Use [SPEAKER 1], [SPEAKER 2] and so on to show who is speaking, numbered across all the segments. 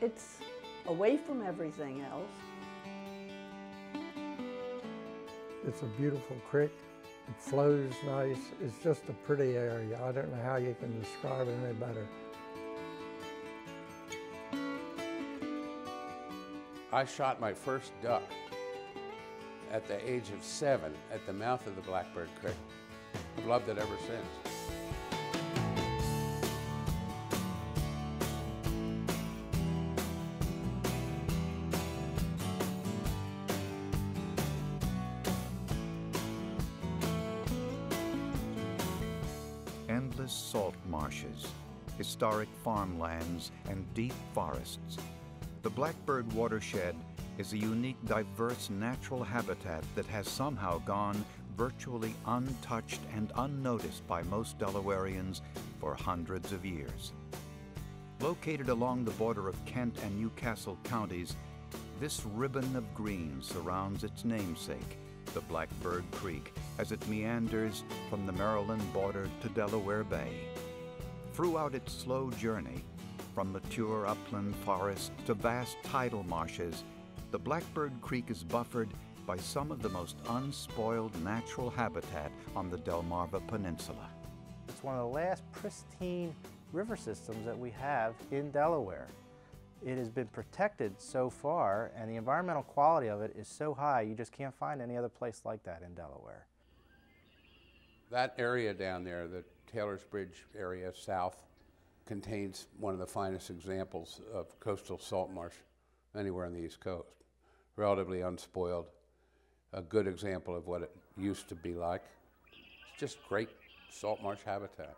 [SPEAKER 1] It's away from everything else.
[SPEAKER 2] It's a beautiful creek. It flows nice. It's just a pretty area. I don't know how you can describe it any better.
[SPEAKER 3] I shot my first duck at the age of seven at the mouth of the Blackbird Creek. I've loved it ever since.
[SPEAKER 4] Endless salt marshes, historic farmlands, and deep forests. The Blackbird watershed is a unique, diverse natural habitat that has somehow gone virtually untouched and unnoticed by most Delawareans for hundreds of years. Located along the border of Kent and New Castle counties, this ribbon of green surrounds its namesake, the Blackbird Creek, as it meanders from the Maryland border to Delaware Bay. Throughout its slow journey, from mature upland forests to vast tidal marshes, the Blackbird Creek is buffered by some of the most unspoiled natural habitat on the Delmarva Peninsula.
[SPEAKER 5] It's one of the last pristine river systems that we have in Delaware. It has been protected so far, and the environmental quality of it is so high, you just can't find any other place like that in Delaware.
[SPEAKER 3] That area down there, the Taylor's Bridge area south, contains one of the finest examples of coastal salt marsh anywhere on the East Coast. Relatively unspoiled, a good example of what it used to be like. It's just great salt marsh habitat.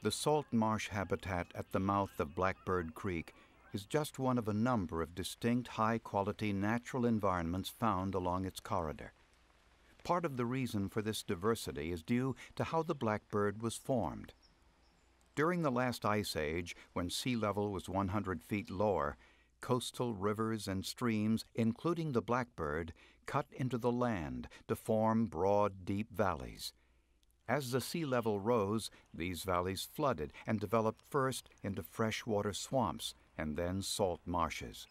[SPEAKER 4] The salt marsh habitat at the mouth of Blackbird Creek is just one of a number of distinct high quality natural environments found along its corridor. Part of the reason for this diversity is due to how the blackbird was formed. During the last ice age, when sea level was 100 feet lower, coastal rivers and streams, including the blackbird, cut into the land to form broad, deep valleys. As the sea level rose, these valleys flooded and developed first into freshwater swamps and then salt marshes.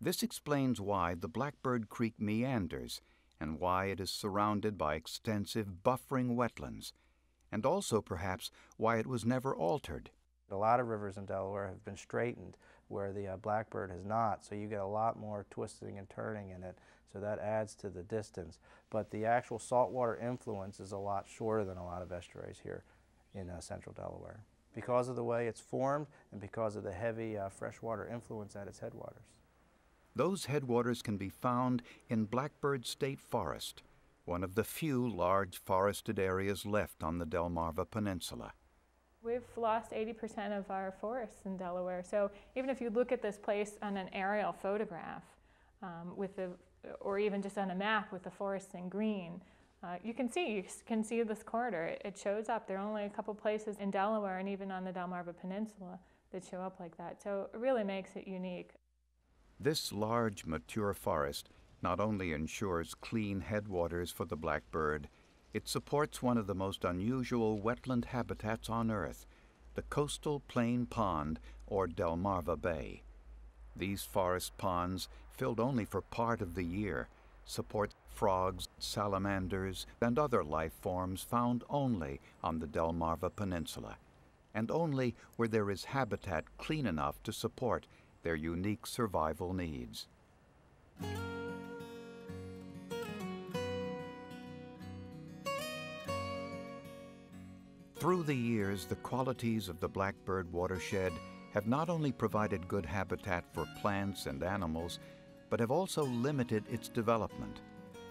[SPEAKER 4] This explains why the Blackbird Creek meanders and why it is surrounded by extensive buffering wetlands, and also perhaps why it was never altered.
[SPEAKER 5] A lot of rivers in Delaware have been straightened where the uh, blackbird has not, so you get a lot more twisting and turning in it, so that adds to the distance. But the actual saltwater influence is a lot shorter than a lot of estuaries here in uh, central Delaware because of the way it's formed and because of the heavy uh, freshwater influence at its headwaters.
[SPEAKER 4] Those headwaters can be found in Blackbird State Forest, one of the few large forested areas left on the Delmarva Peninsula.
[SPEAKER 6] We've lost 80% of our forests in Delaware. So even if you look at this place on an aerial photograph, um, with the, or even just on a map with the forests in green, uh, you can see you can see this corridor. It shows up. There are only a couple places in Delaware and even on the Delmarva Peninsula that show up like that. So it really makes it unique.
[SPEAKER 4] This large, mature forest not only ensures clean headwaters for the blackbird, it supports one of the most unusual wetland habitats on Earth, the coastal plain pond or Delmarva Bay. These forest ponds, filled only for part of the year, support frogs, salamanders, and other life forms found only on the Delmarva Peninsula, and only where there is habitat clean enough to support their unique survival needs. Through the years, the qualities of the blackbird watershed have not only provided good habitat for plants and animals, but have also limited its development.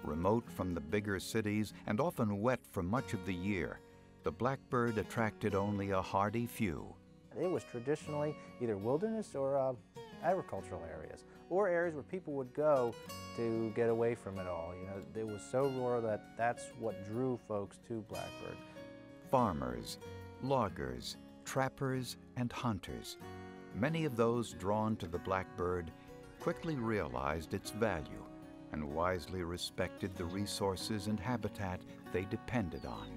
[SPEAKER 4] Remote from the bigger cities and often wet for much of the year, the blackbird attracted only a hardy few.
[SPEAKER 5] It was traditionally either wilderness or uh, agricultural areas, or areas where people would go to get away from it all. You know, it was so rural that that's what drew folks to Blackbird.
[SPEAKER 4] Farmers, loggers, trappers, and hunters, many of those drawn to the blackbird quickly realized its value and wisely respected the resources and habitat they depended on.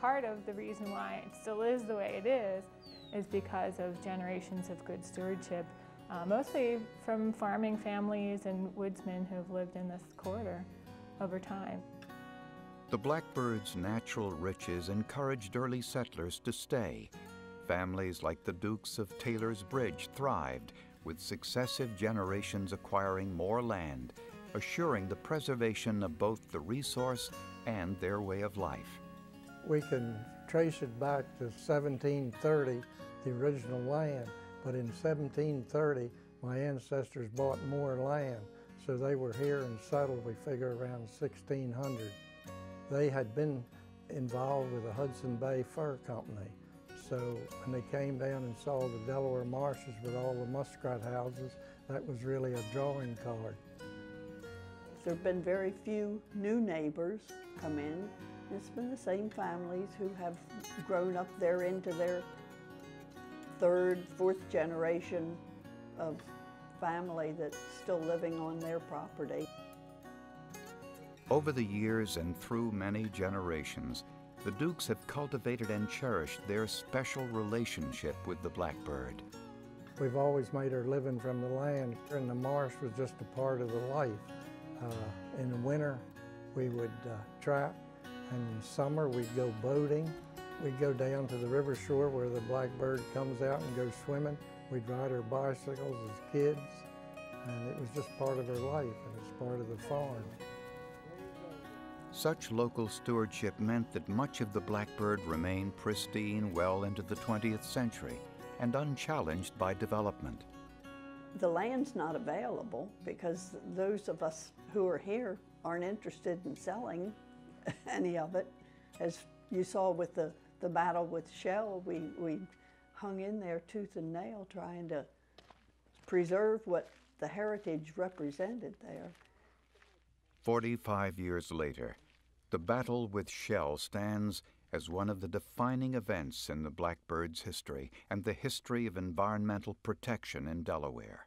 [SPEAKER 6] Part of the reason why it still is the way it is is because of generations of good stewardship uh, mostly from farming families and woodsmen who have lived in this corridor over time.
[SPEAKER 4] The blackbird's natural riches encouraged early settlers to stay. Families like the Dukes of Taylor's Bridge thrived, with successive generations acquiring more land, assuring the preservation of both the resource and their way of life.
[SPEAKER 2] We can trace it back to 1730, the original land, but in 1730, my ancestors bought more land, so they were here and settled, we figure, around 1600. They had been involved with the Hudson Bay Fur Company. So when they came down and saw the Delaware marshes with all the muskrat houses, that was really a drawing card.
[SPEAKER 1] There have been very few new neighbors come in. It's been the same families who have grown up there into their third, fourth generation of family that's still living on their property.
[SPEAKER 4] Over the years and through many generations, the Dukes have cultivated and cherished their special relationship with the blackbird.
[SPEAKER 2] We've always made our living from the land, and the marsh was just a part of the life. Uh, in the winter, we would uh, trap, and in summer, we'd go boating. We'd go down to the river shore where the blackbird comes out and goes swimming. We'd ride our bicycles as kids, and it was just part of our life, and it's part of the farm.
[SPEAKER 4] Such local stewardship meant that much of the blackbird remained pristine well into the 20th century and unchallenged by development.
[SPEAKER 1] The land's not available because those of us who are here aren't interested in selling any of it. As you saw with the, the battle with Shell, we, we hung in there tooth and nail trying to preserve what the heritage represented there.
[SPEAKER 4] 45 years later, the battle with Shell stands as one of the defining events in the blackbird's history and the history of environmental protection in Delaware.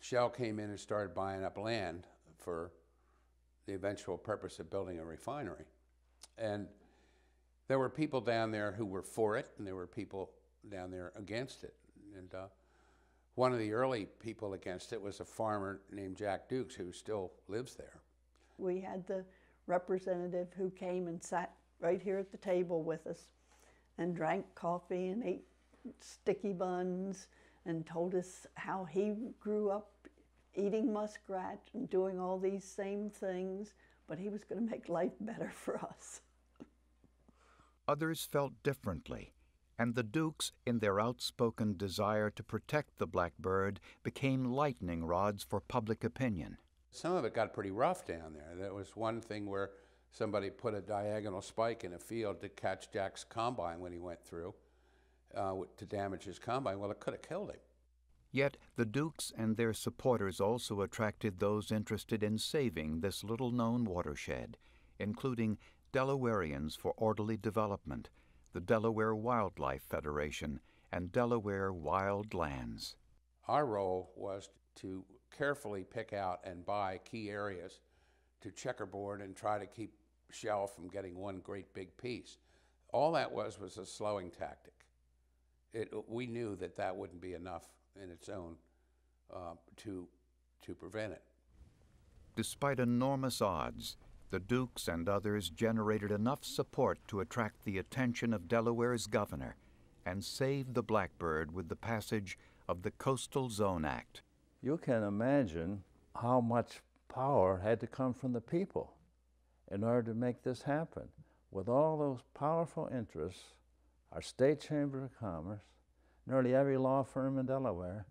[SPEAKER 3] Shell came in and started buying up land for the eventual purpose of building a refinery. And there were people down there who were for it, and there were people down there against it. And uh, one of the early people against it was a farmer named Jack Dukes, who still lives there.
[SPEAKER 1] We had the representative who came and sat right here at the table with us and drank coffee and ate sticky buns and told us how he grew up eating muskrat and doing all these same things, but he was going to make life better for us.
[SPEAKER 4] Others felt differently, and the Dukes, in their outspoken desire to protect the blackbird, became lightning rods for public opinion.
[SPEAKER 3] Some of it got pretty rough down there. There was one thing where somebody put a diagonal spike in a field to catch Jack's combine when he went through uh, to damage his combine. Well, it could have killed him.
[SPEAKER 4] Yet the Dukes and their supporters also attracted those interested in saving this little known watershed, including Delawareans for Orderly Development, the Delaware Wildlife Federation, and Delaware Wild Lands.
[SPEAKER 3] Our role was to carefully pick out and buy key areas to checkerboard and try to keep Shell from getting one great big piece. All that was was a slowing tactic. It, we knew that that wouldn't be enough in its own uh, to, to prevent it.
[SPEAKER 4] Despite enormous odds, the Dukes and others generated enough support to attract the attention of Delaware's governor and save the blackbird with the passage of the Coastal Zone Act.
[SPEAKER 7] You can imagine how much power had to come from the people in order to make this happen. With all those powerful interests, our state chamber of commerce, nearly every law firm in Delaware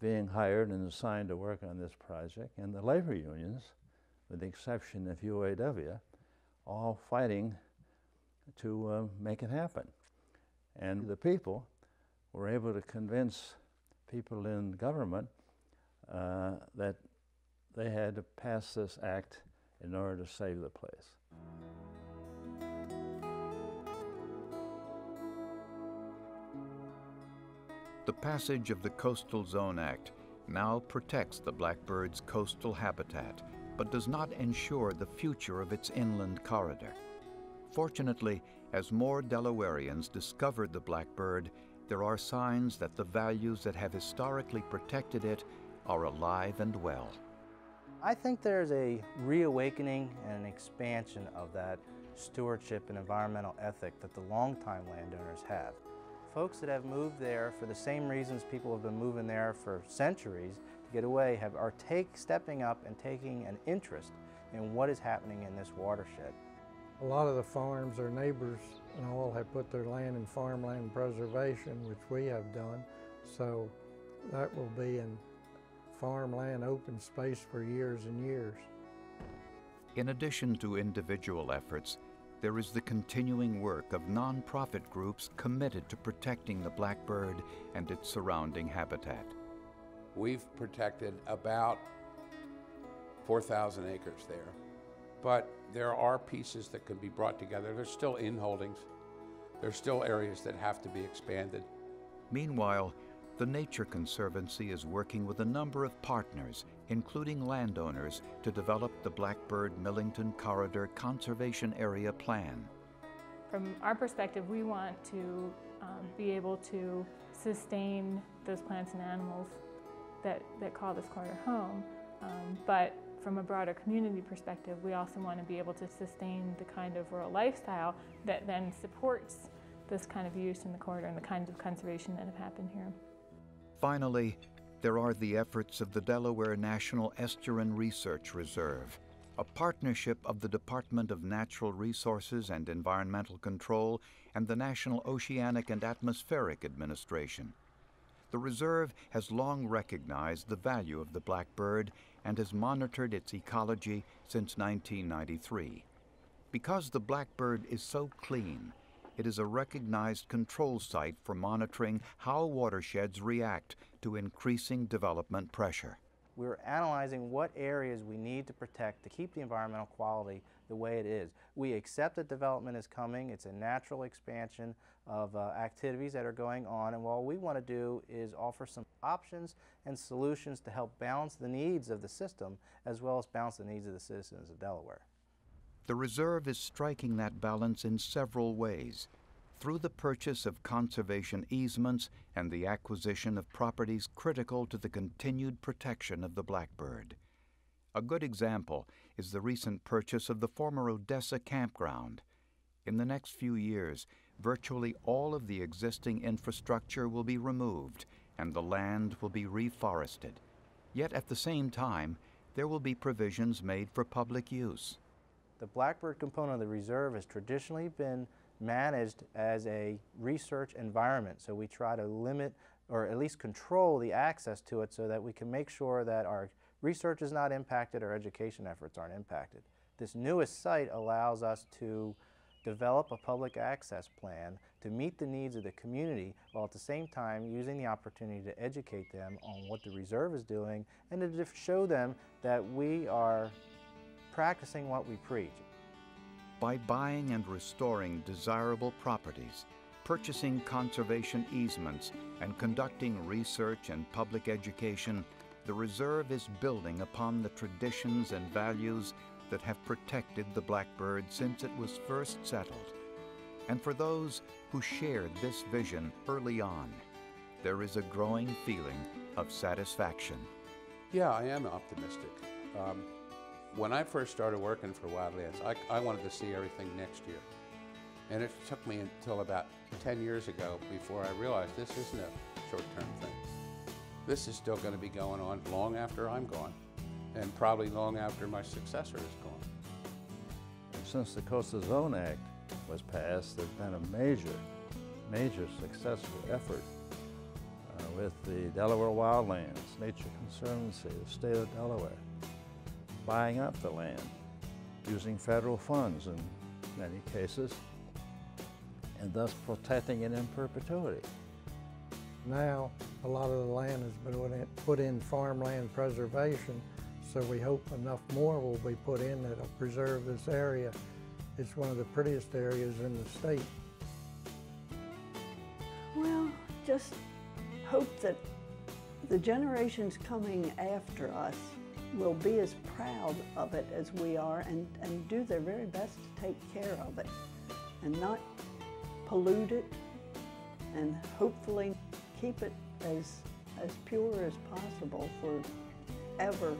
[SPEAKER 7] being hired and assigned to work on this project, and the labor unions, with the exception of UAW, all fighting to uh, make it happen. And the people were able to convince people in government uh, that they had to pass this act in order to save the place.
[SPEAKER 4] The passage of the Coastal Zone Act now protects the blackbird's coastal habitat, but does not ensure the future of its inland corridor. Fortunately, as more Delawareans discovered the blackbird, there are signs that the values that have historically protected it are alive and well.
[SPEAKER 5] I think there's a reawakening and an expansion of that stewardship and environmental ethic that the longtime landowners have. Folks that have moved there for the same reasons people have been moving there for centuries to get away have, are take, stepping up and taking an interest in what is happening in this watershed.
[SPEAKER 2] A lot of the farms, our neighbors and all have put their land in farmland preservation, which we have done. So that will be in farmland open space for years and years.
[SPEAKER 4] In addition to individual efforts, there is the continuing work of nonprofit groups committed to protecting the blackbird and its surrounding habitat.
[SPEAKER 3] We've protected about 4,000 acres there, but there are pieces that can be brought together. There's still in holdings. There's still areas that have to be expanded.
[SPEAKER 4] Meanwhile, the Nature Conservancy is working with a number of partners, including landowners, to develop the Blackbird Millington Corridor Conservation Area Plan.
[SPEAKER 6] From our perspective, we want to um, be able to sustain those plants and animals that, that call this corridor home. Um, but from a broader community perspective, we also want to be able to sustain the kind of rural lifestyle that then supports this kind of use in the corridor and the kinds of conservation that have happened here.
[SPEAKER 4] Finally, there are the efforts of the Delaware National Estuarine Research Reserve, a partnership of the Department of Natural Resources and Environmental Control and the National Oceanic and Atmospheric Administration. The reserve has long recognized the value of the blackbird and has monitored its ecology since 1993. Because the blackbird is so clean, it is a recognized control site for monitoring how watersheds react to increasing development pressure.
[SPEAKER 5] We're analyzing what areas we need to protect to keep the environmental quality the way it is. We accept that development is coming. It's a natural expansion of uh, activities that are going on. And what we want to do is offer some options and solutions to help balance the needs of the system as well as balance the needs of the citizens of Delaware.
[SPEAKER 4] The reserve is striking that balance in several ways through the purchase of conservation easements and the acquisition of properties critical to the continued protection of the blackbird. A good example is the recent purchase of the former Odessa campground. In the next few years, virtually all of the existing infrastructure will be removed and the land will be reforested. Yet at the same time, there will be provisions made for public use.
[SPEAKER 5] The blackbird component of the reserve has traditionally been managed as a research environment. So we try to limit or at least control the access to it so that we can make sure that our research is not impacted, our education efforts aren't impacted. This newest site allows us to develop a public access plan to meet the needs of the community while at the same time using the opportunity to educate them on what the reserve is doing and to show them that we are practicing what we preach.
[SPEAKER 4] By buying and restoring desirable properties, purchasing conservation easements, and conducting research and public education, the reserve is building upon the traditions and values that have protected the blackbird since it was first settled. And for those who shared this vision early on, there is a growing feeling of satisfaction.
[SPEAKER 3] Yeah, I am optimistic. Um, when I first started working for Wildlands, I, I wanted to see everything next year. And it took me until about 10 years ago before I realized this isn't a short-term thing. This is still going to be going on long after I'm gone, and probably long after my successor is gone.
[SPEAKER 7] Since the Coastal Zone Act was passed, there's been a major, major successful effort uh, with the Delaware Wildlands Nature Conservancy, the state of Delaware, buying up the land using federal funds in many cases and thus protecting it in perpetuity.
[SPEAKER 2] Now, a lot of the land has been put in, farmland preservation, so we hope enough more will be put in that'll preserve this area. It's one of the prettiest areas in the state.
[SPEAKER 1] Well, just hope that the generations coming after us will be as proud of it as we are and, and do their very best to take care of it and not pollute it and hopefully keep it as, as pure as possible for ever